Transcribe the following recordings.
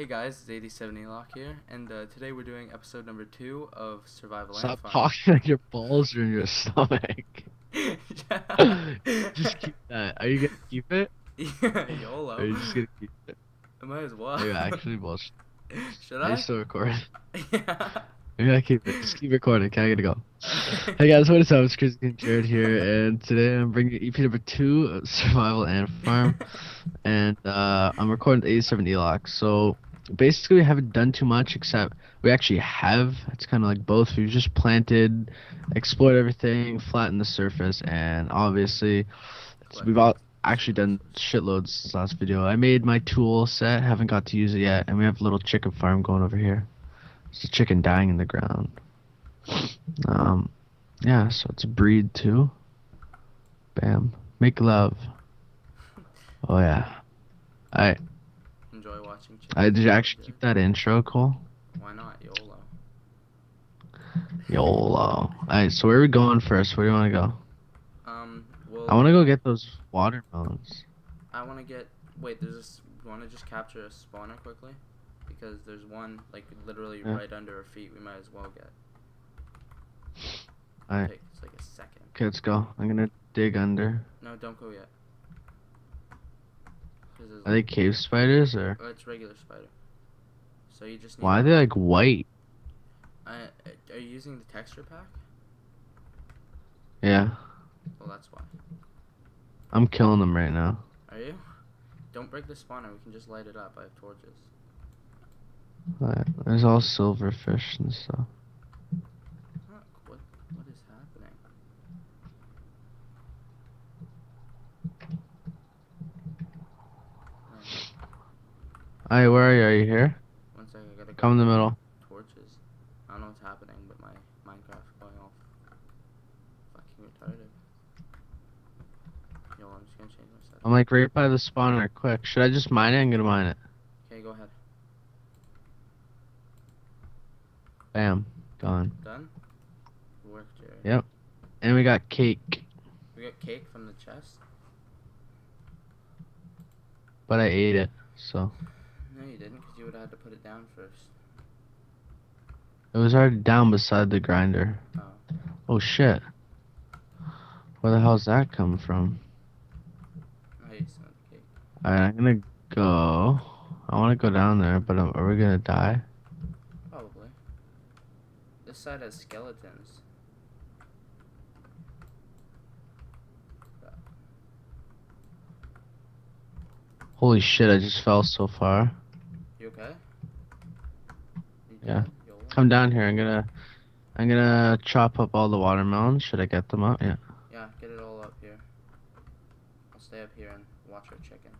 Hey guys, it's 87 Eloc here, and uh, today we're doing episode number two of Survival Stop Ant Farm. talking like your balls are in your stomach. yeah. just keep that. Are you gonna keep it? yeah, YOLO. Or are you just gonna keep it? I might as well. Are you actually bullshit? Should I? you still recording? yeah. Maybe I keep it. Just keep recording. Okay, I gotta go. Hey guys, what is up? It's Chris and Jared here, and today I'm bringing EP number two, of Survival Ant Farm, and uh, I'm recording the 87 Elox. So basically, we haven't done too much except we actually have. It's kind of like both. We've just planted, explored everything, flattened the surface, and obviously, we've all actually done shitloads last video. I made my tool set, haven't got to use it yet, and we have a little chicken farm going over here. It's a chicken dying in the ground. Um, yeah, so it's a breed too. Bam. Make love. Oh yeah. I Watching. I did you actually keep that intro, Cole? Why not? YOLO. YOLO. Alright, so where are we going first? Where do you want to go? Um. Well. I want to go get those watermelons. I want to get. Wait, there's this. Want to just capture a spawner quickly? Because there's one like literally Yeah. right under our feet. We might as well get. Alright, Takes like a second. okay, let's go. I'm gonna dig under. No, don't go yet. Are they cave spiders or? Oh, it's regular spider. So you just need. Why are they like white? I, are you using the texture pack? Yeah, Well, that's why. I'm killing them right now. Are you? Don't break the spawner. We can just light it up. I have torches. Alright, there's all silverfish and stuff. Huh, what? What is happening? Alright, where are you? Are you here? one second. I gotta go Come in the middle. torches. I don't know what's happening, but my Minecraft's going all fucking retarded. Yo, I'm just gonna change my settings. I'm like right by the spawner. Quick, should I just mine it? I'm gonna mine it. Okay, go ahead. Bam, gone. Done? Work, Jerry. Yep. And we got cake, We got cake from the chest. but I ate it, so No, you didn't, because you would have had to put it down first. it was already down beside the grinder. Oh. Oh shit. Where the hell's that come from? I ate some of the cake. Alright, I'm gonna go. I want to go down there, but um, are we gonna die? Probably. This side has skeletons. Holy shit! I just fell so far. You okay? You Yeah. Come down here. I'm gonna, I'm gonna chop up all the watermelons. Should I get them up? Yeah. Yeah, get it all up here. I'll stay up here and watch our chickens.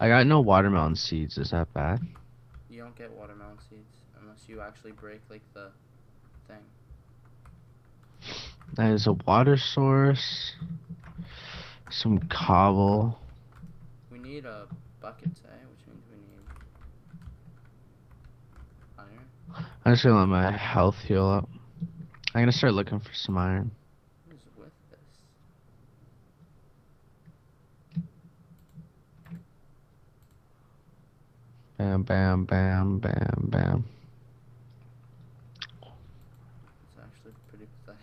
I got no watermelon seeds. Is that bad? You don't get watermelon seeds unless you actually break like the thing. There's a water source. Some cobble. We need a buckets, eh? Which means we need iron. I'm just gonna let my health heal up. I'm gonna start looking for some iron. What is with this? Bam, bam, bam, bam, bam. It's actually pretty pathetic.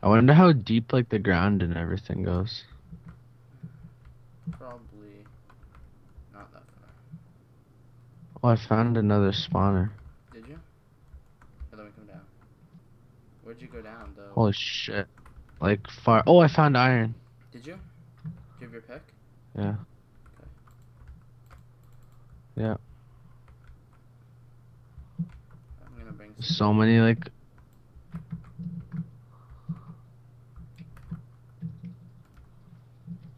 I wonder how deep like the ground and everything goes. Probably not that far. Oh, I found another spawner. Did you? Or let me come down. Where'd you go down though? Holy shit. Like far. Oh, I found iron. Did you? Give your pick? Yeah. Okay. Yeah. I'm gonna bring some. So many like.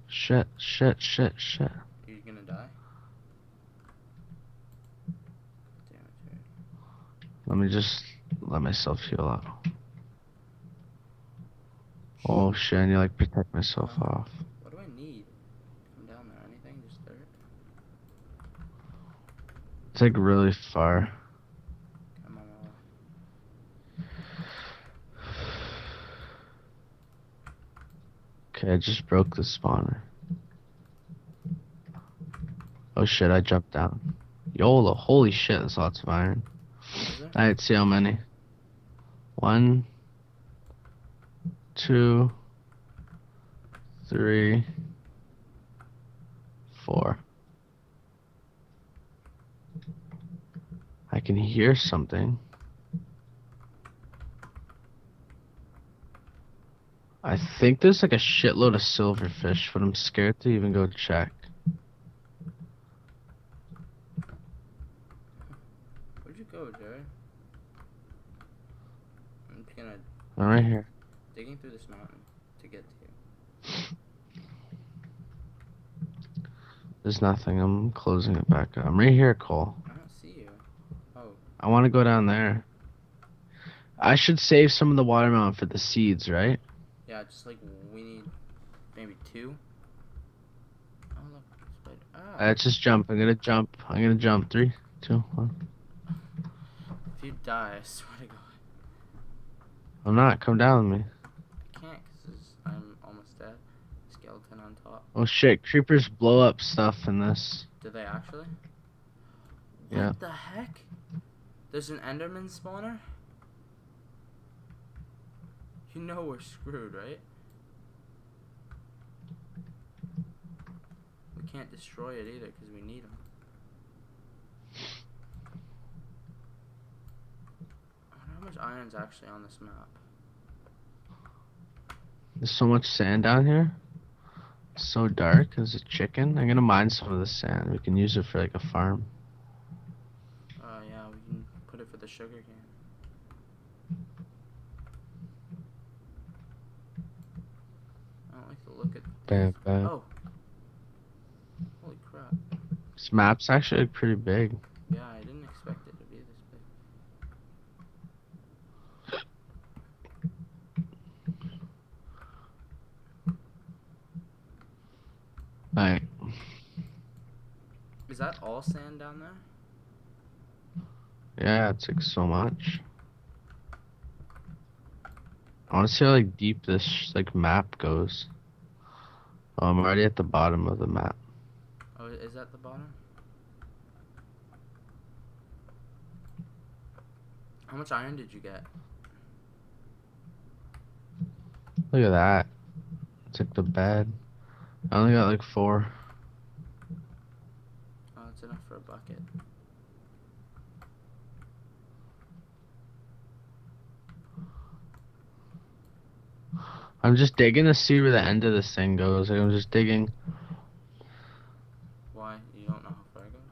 Shit, shit, shit, shit. Are you gonna die? Damn it, Let me just let myself heal up. Oh shit, I need to like protect myself off. What do I need? Come down there. Anything? Just dirt? It's like really far. Come on, Mama. Okay, I just broke the spawner. Oh shit, I jumped down. YOLO, holy shit, that's lots of iron. I? Alright, see how many. One, two, three, four. I can hear something. I think there's like a shitload of silverfish, but I'm scared to even go check. Where'd you go, Jerry? I'm just gonna I'm right here. digging through this mountain to get to you. There's nothing. I'm closing it back up. I'm right here, Cole. I don't see you. Oh, I want to go down there. I should save some of the watermelon for the seeds, right? yeah, just like we need maybe two. Oh look, spider. Ah, Let's just jump. I'm gonna jump. I'm gonna jump. Three, two, one. if you die, I swear to God, I'm not. Come down with me. I can't because I'm almost dead. Skeleton on top. Oh shit! Creepers blow up stuff in this. Do they actually? Yeah. What the heck? There's an Enderman spawner? You know we're screwed, right? We can't destroy it either because we need them. How much iron's actually on this map. There's so much sand down here. It's so dark. There's a chicken. I'm gonna mine some of the sand. We can use it for like a farm. Uh, yeah, we can put it for the sugar cane. I don't like the look at. Bam, bam. Oh. Holy crap. This map's actually pretty big. Yeah, I didn't expect it to be this big. Alright. Is that all sand down there? Yeah, it's like so much. I want to see how like deep this like map goes. Oh, I'm already at the bottom of the map. Oh, is that the bottom? How much iron did you get? Look at that. Took the bed. I only got like four. Oh, it's enough for a bucket. I'm just digging to see where the end of this thing goes. Like, I'm just digging. Why? You don't know how far it goes?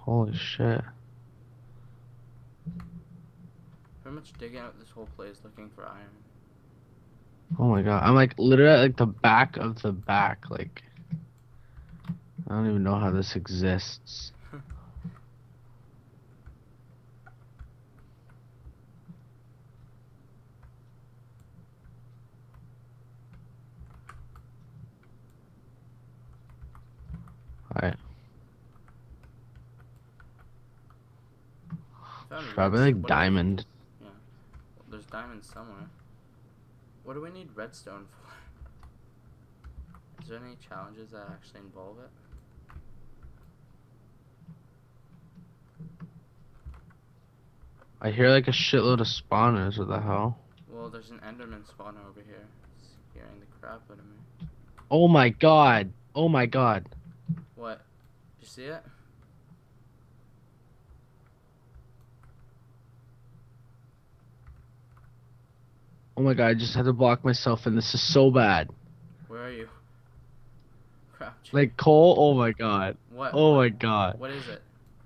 Holy shit. Pretty much digging out this whole place looking for iron. Oh my god. I'm like literally at like the back of the back. Like, I don't even know how this exists. Alright. Found Probably like what do we- diamond. There's diamonds somewhere. What do we need redstone for? Is there any challenges that actually involve it? I hear like a shitload of spawners. What the hell? Well, there's an Enderman spawner over here. Scaring the crap out of me. Oh my god. Oh my god. What? Did you see it? Oh my god. I just had to block myself and this is so bad. Where are you? Jake. Like Cole. Oh my god. what? Oh my god. What is it?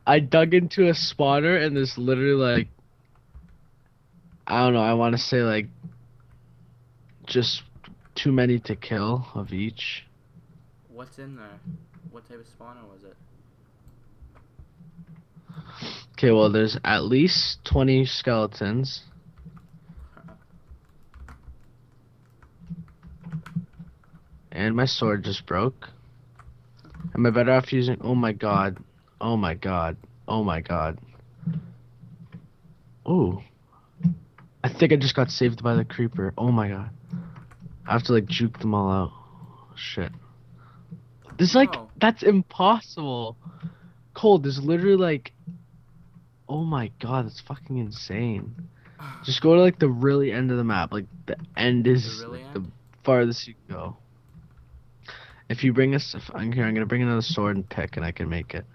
I dug into a spawner and there's literally like I don't know, I want to say like just too many to kill of each. What's in there? What type of spawner was it? Okay, well there's at least 20 skeletons. Crap. And my sword just broke. Am I better off using Oh my god. Oh my god. Oh my god. Ooh. I think I just got saved by the creeper. Oh my god. I have to like juke them all out. Shit. There's like No. that's impossible. Cole, there's literally like Oh my god, that's fucking insane. Just go to like the really end of the map. Like the end is really like, the farthest you can go. If you bring us, if I'm here, I'm gonna bring another sword and pick, and I can make it.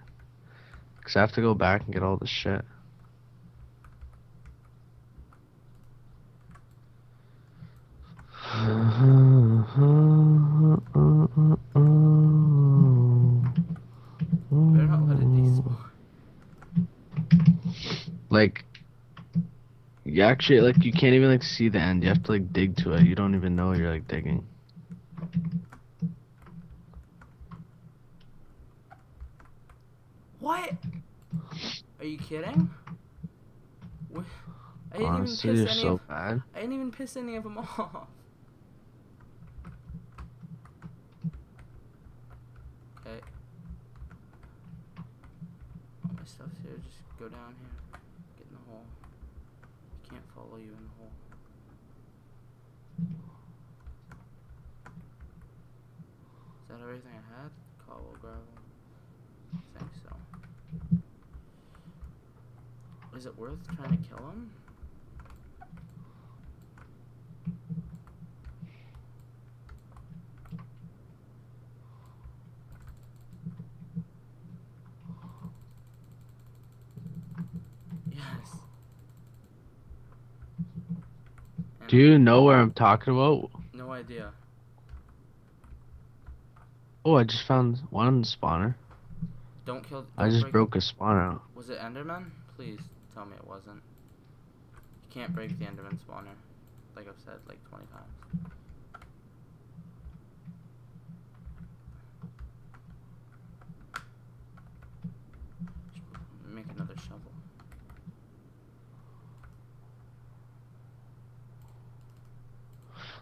Cause I have to go back and get all the shit. Better not let it despawn. Like, you actually like you can't even like see the end. You have to like dig to it. You don't even know you're like digging. What? Are you kidding? I didn't Honestly, even piss any so of. bad. I didn't even piss any of them off. Okay. All my stuff's here. Just go down here. Get in the hole. I can't follow you in the hole. Is that everything I had? Cobble, gravel. I think so. Is it worth trying to kill him? Yes. And Do you know where I'm talking about? No idea. Oh, I just found one spawner. Don't kill. I don't just break- broke a spawner. Was it Enderman? Please tell me it wasn't. You can't break the Enderman spawner, like I've said like 20 times. Make another shovel.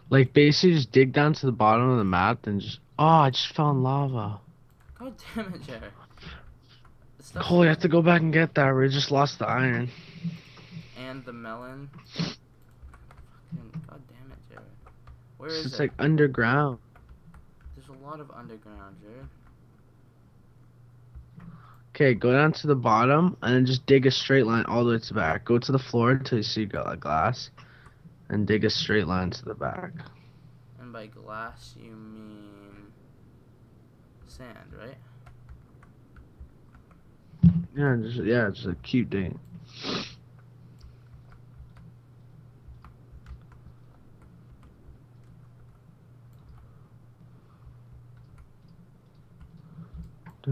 Like basically just dig down to the bottom of the map and just oh I just fell in lava. God damn it, Jared. The stuff's Cole, you have to go back and get that. We just lost the iron. And the melon. God damn it, Jared. Where It's is just it? like underground. There's a lot of underground, Jared. Okay, go down to the bottom and then just dig a straight line all the way to the back. Go to the floor until you see you got a glass, and dig a straight line to the back. And by glass, you mean sand, right? Yeah, just yeah, just like, keep digging. Do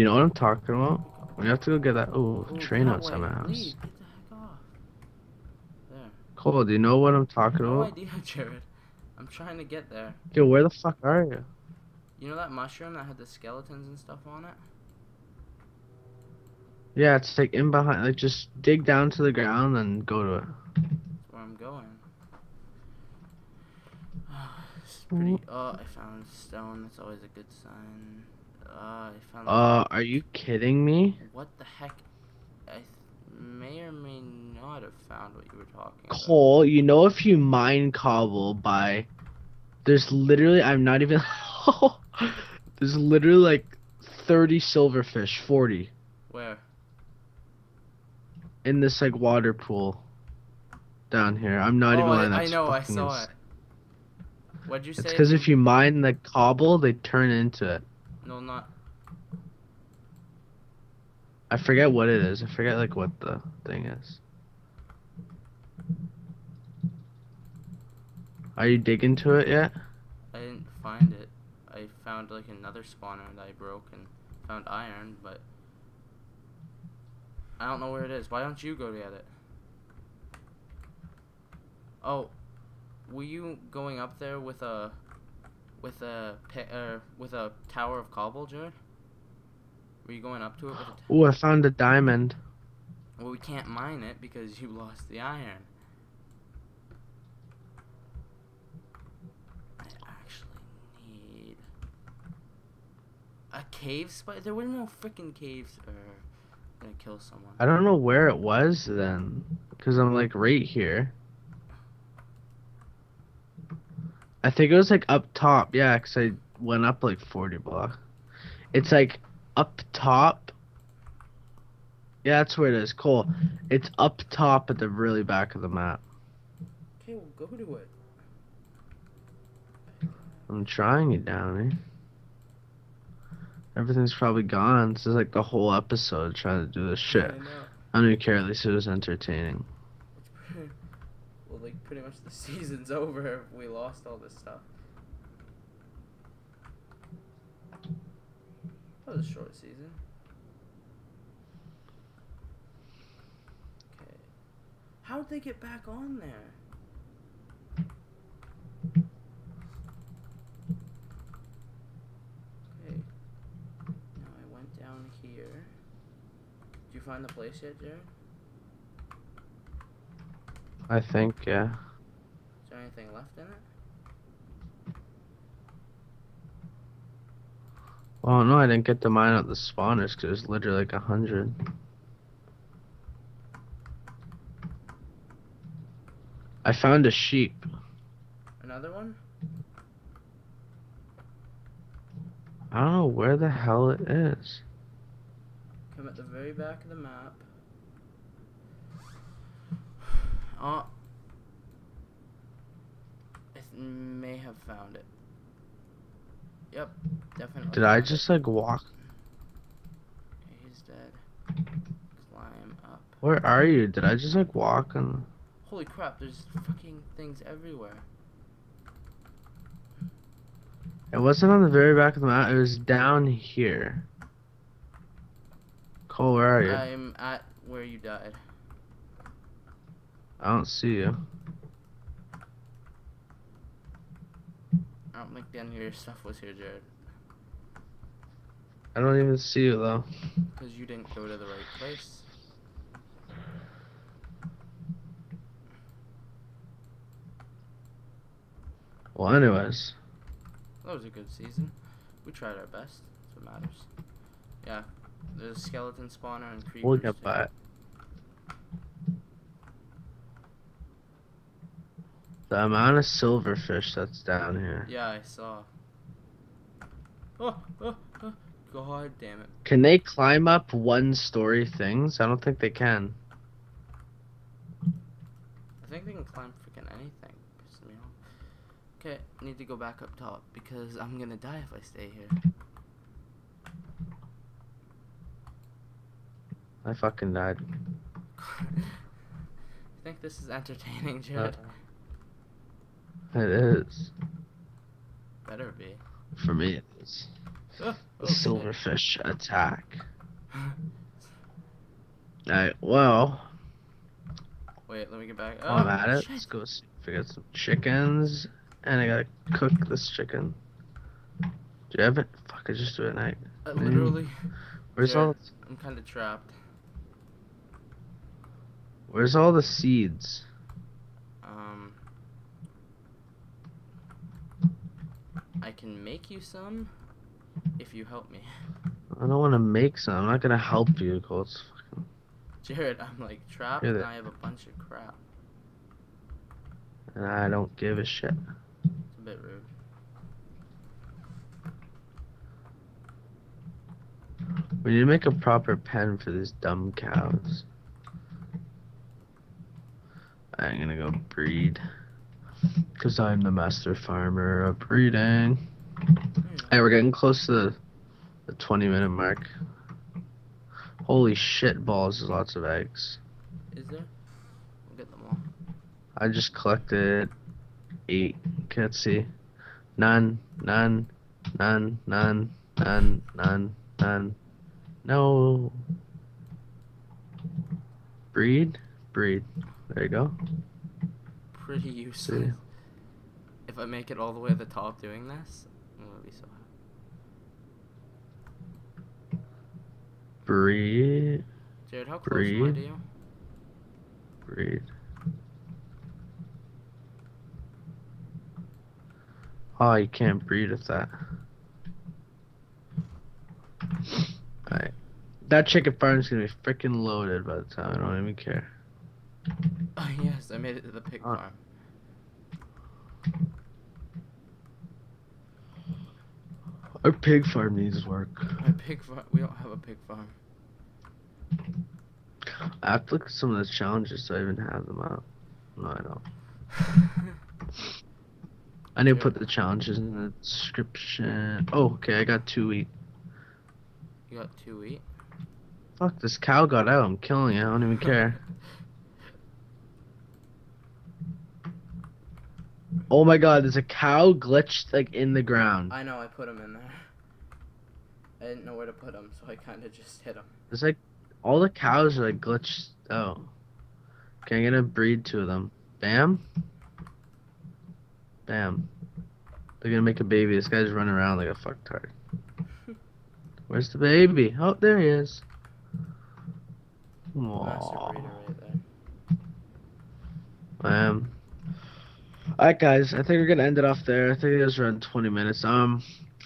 you know what I'm talking about? We have to go get that. Oh, train outside my house. Leave. Get the heck off. There. Cole, do you know what I'm talking No about? idea, Jared. I'm trying to get there. Yo, where the fuck are you? You know that mushroom that had the skeletons and stuff on it? Yeah, it's like in behind. Like just dig down to the ground and go to it. That's where I'm going. It's pretty. Oh, I found stone. That's always a good sign. Uh, I found. Uh, are you kidding me? What the heck? May or may not have found what you were talking about. Cole, you know if you mine cobble by, there's literally I'm not even. there's literally like 30 silverfish, 40 Where? in this like water pool down here. I'm not even oh, lying. I, I know. I saw it. What'd you say? It's because if you mine the cobble, they turn into it. No, not. I forget what it is. I forget like what the thing is. Are you digging to it yet? I didn't find it. I found like another spawner that I broke and found iron, but I don't know where it is. Why don't you go get it? Oh, were you going up there with a with a uh, with a tower of cobble, Jared? Were you going up to it with a? T- Oh, I found a diamond. well, we can't mine it because you lost the iron. I actually need a cave spider. There were no freaking caves or like kill someone. I don't know where it was then, because I'm like right here. I think it was like up top, yeah, because I went up like 40 block. It's like up top. Yeah, that's where it is. Cool. It's up top at the really back of the map. Okay, well go to it. I'm trying it down, eh? Everything's probably gone. This is like the whole episode trying to do this shit. I know. I don't even care. At least it was entertaining. Well, like pretty much the season's over we lost all this stuff. That was a short season. Okay. How'd they get back on there? Okay. Now I went down here. Did you find the place yet, Jared? I think, yeah. Is there anything left in it? Well, no, I didn't get to mine out the spawners because was literally like a hundred. I found a sheep. Another one? I don't know where the hell it is. Come at the very back of the map. Ah. Oh. I may have found it. Yep, definitely. Did I just like walk? He's dead. Climb up. Where are you? Did I just like walk and? Holy crap, there's fucking things everywhere. It wasn't on the very back of the map. It was down here. Cole, where are you? I'm at where you died. I don't see you. I don't think any of your stuff was here, Jared. I don't even see you though. Because you didn't go to the right place. Well, anyways, That was a good season. We tried our best. That's what matters. Yeah. There's a skeleton spawner and creepers. we'll get by it. The amount of silverfish that's down here. Yeah, I saw. Oh, oh, oh, God damn it. Can they climb up one story things? I don't think they can. I think they can climb freaking anything. Me off. Okay, I need to go back up top because I'm gonna die if I stay here. I fucking died. I think this is entertaining, Jared? It is. Better be. For me, it is. Oh, okay. silverfish attack. Alright, well, Wait, let me get back. while I'm Oh, at it, shit. let's go see if got some chickens. And I gotta cook this chicken. Do you have it? Fuck, I just do it at night. I Mm. literally, Where's Yeah. all I'm kind of trapped. Where's all the seeds? Um, I can make you some if you help me. I don't want to make some. I'm not gonna help you, fucking... Jared, I'm like trapped and I have a bunch of crap. And I don't give a shit. It's a bit rude. We need to make a proper pen for these dumb cows. I'm gonna go breed. Because I'm the master farmer of breeding. Hey, we're getting close to the, the 20 minute mark. Holy shit balls, there's lots of eggs. Is there? We'll get them all. I just collected eight. Can't see. None, none, none, none, none, none, none. No. Breed? Breed. There you go. Pretty useless. If I make it all the way to the top doing this, I'm gonna be so happy. Breathe. Jared, how close am I to you? Breed. Oh, you can't breed with that. Alright. that chicken farm's gonna be freaking loaded by the time I don't even care. Oh yes, I made it to the pig Uh. farm. Our pig farm needs work. My pig farm. We don't have a pig farm. I have to look at some of the challenges so I even have them out. No, I don't. I need to put the challenges in the description. Oh, okay, I got two wheat. you got two wheat. Fuck, this cow got out. I'm killing it. I don't even care. Oh my god, there's a cow glitched like in the ground. I know. I put him in there. I didn't know where to put him, so I kind of just hit him. It's like all the cows are like glitched. Oh, okay, I'm gonna breed two of them. Bam, bam. They're gonna make a baby. This guy's running around like a fucktard. Where's the baby? Oh, there he is. Aww. breeder right there. Um. Alright, guys. I think we're gonna end it off there. I think it was around 20 minutes. Um,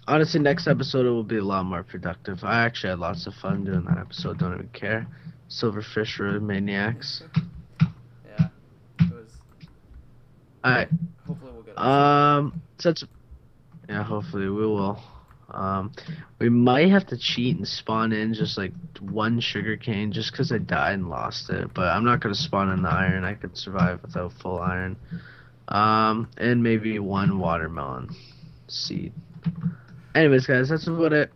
honestly, next episode it will be a lot more productive. I actually had lots of fun doing that episode. Don't even care. Silverfish Road Maniacs. Yeah. It was. Alright. Hopefully we'll get. Um, such. Yeah, hopefully we will. Um, we might have to cheat and spawn in just like one sugar cane just because I died and lost it. But I'm not gonna spawn in the iron. I could survive without full iron. Um, and maybe one watermelon seed. Anyways, guys, that's about it.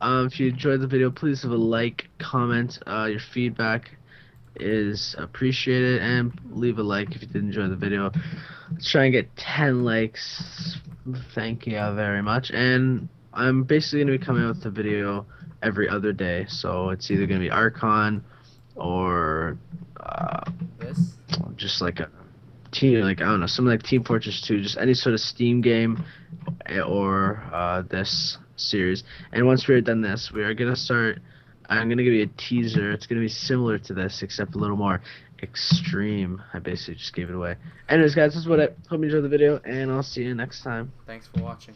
Um, if you enjoyed the video, please leave a like, comment. Uh, your feedback is appreciated, and leave a like if you did enjoy the video. Let's try and get 10 likes. Thank you very much. And I'm basically going to be coming out with a video every other day. So it's either going to be Archon or uh, This. just like a team, like, I don't know, something like Team Fortress 2, just any sort of Steam game or uh, this series. And once we're done this, we are to start. I'm to give you a teaser. It's to be similar to this, except a little more extreme. I basically just gave it away. Anyways, guys, this is what I Hope you enjoyed the video, and I'll see you next time. Thanks for watching.